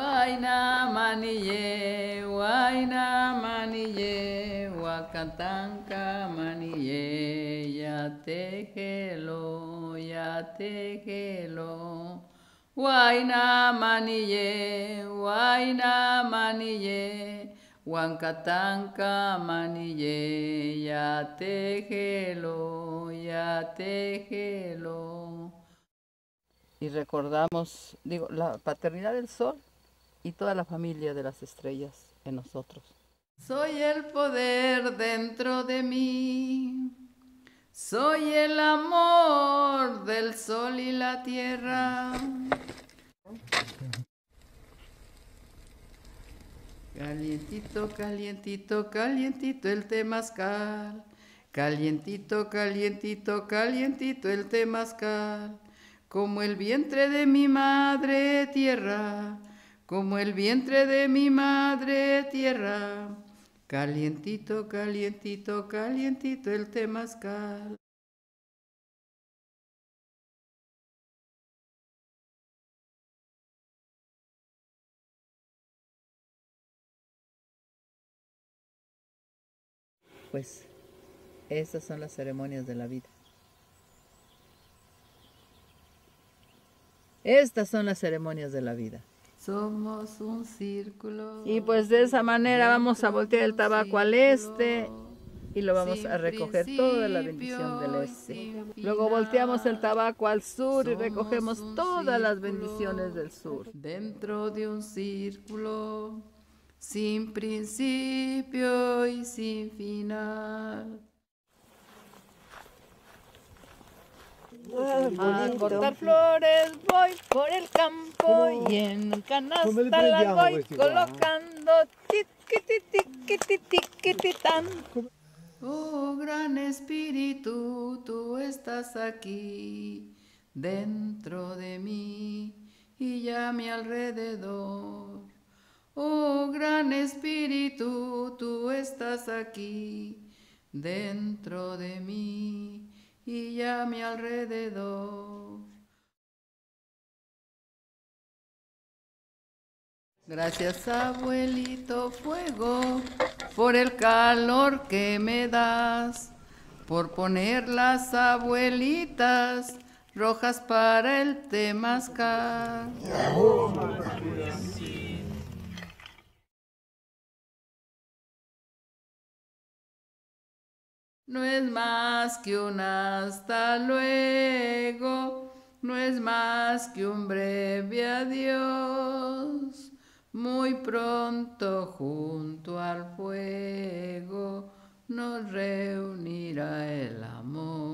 Huayna maniye, huayna maniye, huacantanca maniye, ya tejelo, ya tejelo. Huayna maniye, huayna maniye, huancatanca maniye, ya tejelo, ya tejelo. Y recordamos, digo, la paternidad del sol y toda la familia de las estrellas en nosotros. Soy el poder dentro de mí, soy el amor del sol y la tierra. Calientito, calientito, calientito el temazcal. Calientito, calientito, calientito el temazcal. Como el vientre de mi madre tierra como el vientre de mi madre tierra. Calientito, calientito, calientito el temazcal. Pues estas son las ceremonias de la vida. Estas son las ceremonias de la vida. Somos un círculo. Y pues de esa manera vamos a voltear el tabaco al este y lo vamos a recoger toda la bendición del este. Luego volteamos el tabaco al sur y recogemos todas las bendiciones del sur. Dentro de un círculo sin principio y sin final. A cortar flores voy por el campo y en el canasta las voy colocando. Oh gran espíritu, tú estás aquí dentro de mí y ya a mi alrededor. Oh gran espíritu, tú estás aquí dentro de mí y ya a mi alrededor. Gracias abuelito fuego por el calor que me das, por poner las abuelitas rojas para el temazcal. No es más que un hasta luego, no es más que un breve adiós. Muy pronto junto al fuego nos reunirá el amor.